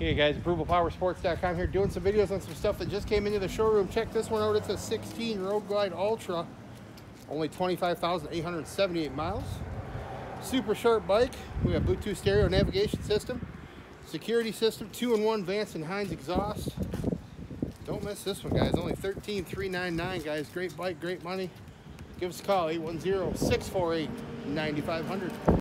Hey guys, ApprovalPowerSports.com here doing some videos on some stuff that just came into the showroom. Check this one out. It's a 16 Road Glide Ultra. Only 25,878 miles. Super sharp bike. We have Bluetooth stereo navigation system. Security system, two-in-one Vance and Hines exhaust. Don't miss this one, guys. Only 13399 guys. Great bike, great money. Give us a call, 810-648-9500.